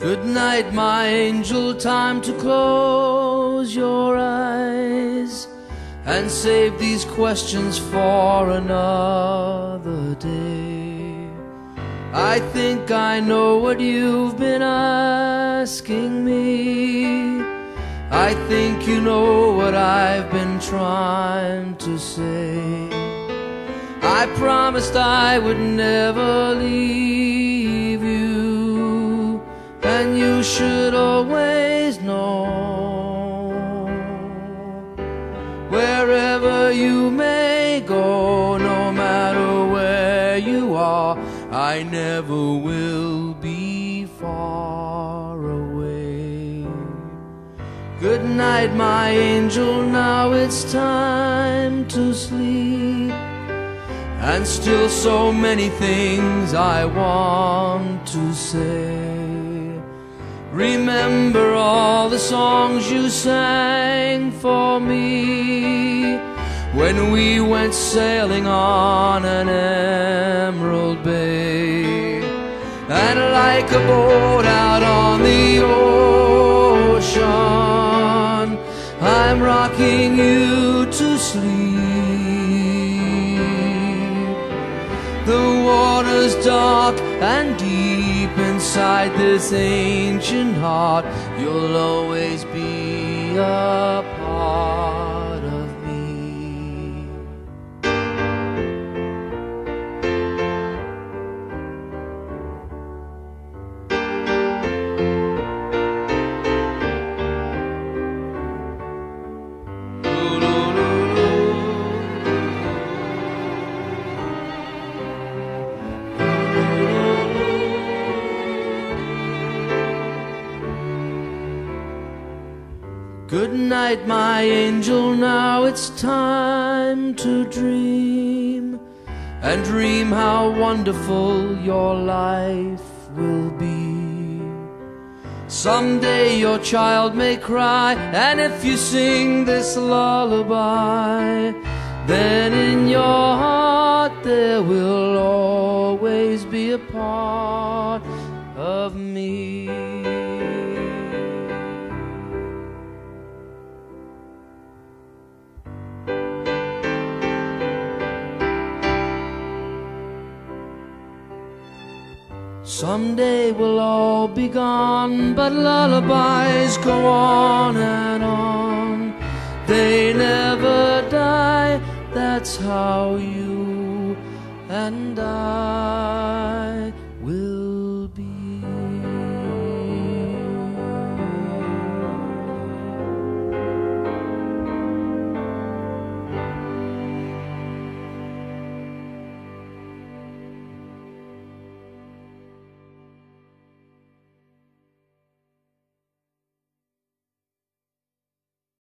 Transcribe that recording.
Good night, my angel, time to close your eyes and save these questions for another day. I think I know what you've been asking me. I think you know what I've been trying to say. I promised I would never leave should always know. Wherever you may go, no matter where you are, I never will be far away. Good night, my angel, now it's time to sleep. And still so many things I want to say. Remember all the songs you sang for me when we went sailing on an emerald bay. And like a boat out on the ocean, I'm rocking you to sleep. The water's dark and deep inside this ancient heart. You'll always be a Good night, my angel. Now it's time to dream and dream how wonderful your life will be. Someday your child may cry, and if you sing this lullaby, then in your heart there will always be a part of me. Someday we'll all be gone, but lullabies go on and on. They never die, that's how you and I.